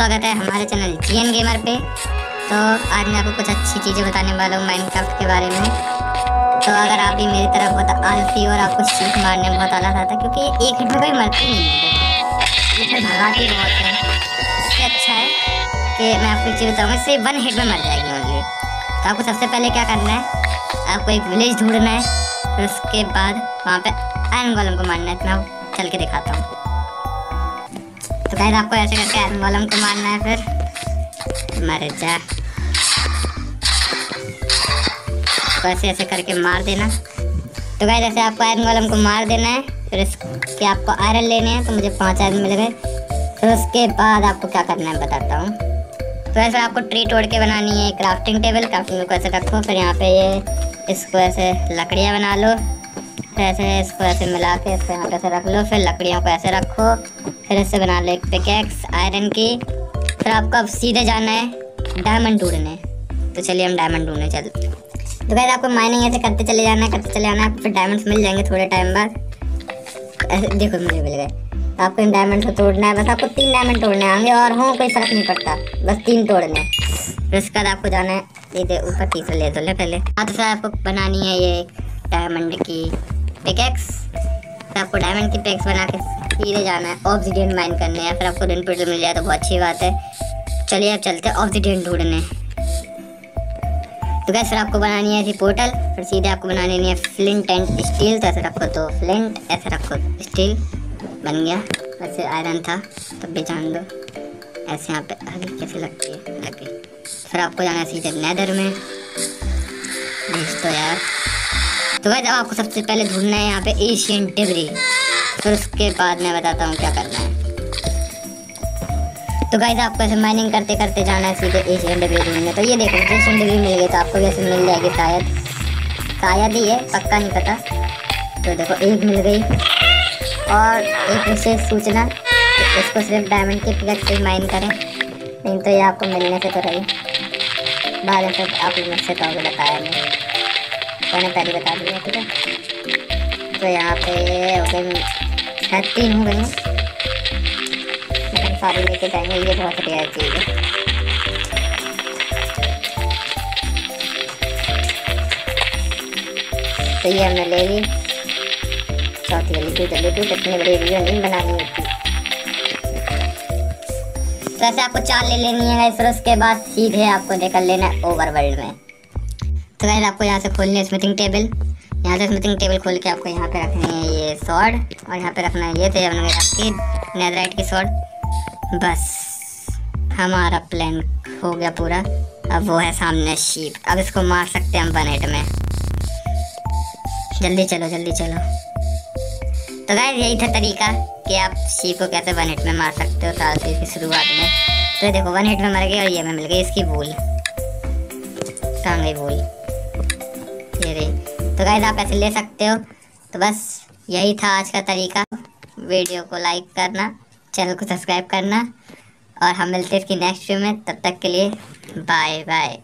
स्वागत है हमारे चैनल जीएन गेमर पे। तो आज मैं आपको कुछ अच्छी चीज़ें बताने वाला हूँ माइनक्राफ्ट के बारे में। तो अगर आप भी मेरी तरफ़ बहुत आलसी और आपको सीख मारने में बहुत आला था क्योंकि एक हिट में कोई मरती नहीं है। ये भगाती बहुत है। इससे अच्छा है कि मैं आपको चीज़ बताऊँगा इससे वन हिट में मर जाएगी ओनली तो आपको सबसे पहले क्या करना है, आपको एक विलेज ढूंढना है, फिर उसके बाद वहाँ पे आयरन गोलम को मारना है। मैं चल के दिखाता हूँ। गाइस, आपको ऐसे करके आयरन गोलम को मारना है फिर। मर जा। तो ऐसे ऐसे करके मार देना। तो गाइस, ऐसे आपको आयरन गोलम को मार देना है। फिर इसके आपको आयरन लेने हैं तो मुझे पाँच आयरन मिल गए। फिर उसके बाद आपको क्या करना है, बताता हूँ। तो ऐसे आपको ट्री तोड़ के बनानी है क्राफ्टिंग टेबल क्राफ्टिंग को ऐसे रखो। फिर यहाँ पे ये, इसको ऐसे लकड़ियाँ बना लो। ऐसे इसको ऐसे मिला के इसको यहाँ पे ऐसे रख लो, फिर लकड़ियों को ऐसे रखो, फिर इससे बना लो एक पिकेक्स आयरन की। फिर आपको अब सीधे जाना है डायमंड ढूँढने। तो चलिए हम डायमंड ढूँढने चल तो कैसे आपको माइनिंग ऐसे करते चले जाना है, करते चले जाना है फिर डायमंड्स मिल जाएँगे थोड़े टाइम बाद। ऐसे, देखो मुझे मिल गए। तो आपको इन डायमंड को तोड़ना है, बस आपको तीन डायमंड तोड़ने आएँगे, और हों, कोई फ़र्क नहीं पड़ता। बस तीन तोड़ने। फिर उसके बाद आपको जाना है ऊपर, तीसरा ले दो ले। पहले हाँ तो सर आपको बनानी है ये डायमंड की पिकेक्स। फिर आपको डायमंड की पिक्स बना के सीधे जाना है ऑब्सीडियन माइन करने या फिर आपको रिन पोर्टल मिल जाए तो बहुत अच्छी बात है। चलिए अब चलते हैं ऑब्सीडियन ढूँढने। तो क्या कैसे आपको बनानी है ऐसी पोर्टल फिर सीधे आपको बनानी है फ्लिंट एंड स्टील तो ऐसे रखो तो फ्लिंट ऐसे रखो स्टील बन गया। वैसे आयरन था, तब भी जान दो। ऐसे यहाँ पे हल्की कैसे लगती है लग फिर आपको जाना है सीधे नैदर में। तो यार। तो वैसे आपको सबसे पहले ढूंढना है यहाँ पे एशियन डिबरी फिर उसके बाद मैं बताता हूँ क्या करना है। तो गाइज़ आपको ऐसे माइनिंग करते करते जाना है, सीधे एशियन डिग्री ढूँढने। तो ये देखो एशियन डिग्री मिल गई तो आपको भी ऐसे मिल जाएगी शायद। शायद ही है, पक्का नहीं पता। तो देखो, एक मिल गई। और एक विशेष सूचना इसको सिर्फ़ डायमंड के पिकट से माइन करें। नहीं तो ये आपको मिलने से तो रही। बाद में आप मुझसे तो बताया नहीं। मैंने पहले बता दिया, ठीक है? तो यहाँ पे हो शायद तीन हो गई लेकिन सारी लेके जाएँगे, ये बहुत रेयर चीज़ है। तो ये हमने ले ली। चौथी वाली टू चली टू इतनी बड़ी वीडियो नहीं बनानी होती तो ऐसे आपको चार ले लेनी है, फिर उसके बाद सीधे आपको निकल लेना है ओवर वर्ल्ड में। तो वैसे आपको यहाँ से खोलनी है स्मिथिंग टेबल यहाँ से स्मिथिंग टेबल खोल के आपको यहाँ पे रखनी है ये सॉर्ड और यहाँ पे रखना है ये थे हमने रख के नेदराइट की सॉर्ड बस, हमारा प्लान हो गया पूरा। अब वो है सामने शीप अब इसको मार सकते हैं हम बनेट में। जल्दी चलो जल्दी चलो। तो गाय यही था तरीका कि आप शीप को कैसे वन हिट में मार सकते हो साल की शुरुआत में। तो देखो वन हिट में मर गई और ये में मिल गई इसकी भूल कहाँ गई भूल तो गाइज़ आप ऐसे ले सकते हो। तो बस यही था आज का तरीका। वीडियो को लाइक करना चैनल को सब्सक्राइब करना। और हम मिलते हैं इसकी नेक्स्ट वीडियो में। तब तक के लिए बाय बाय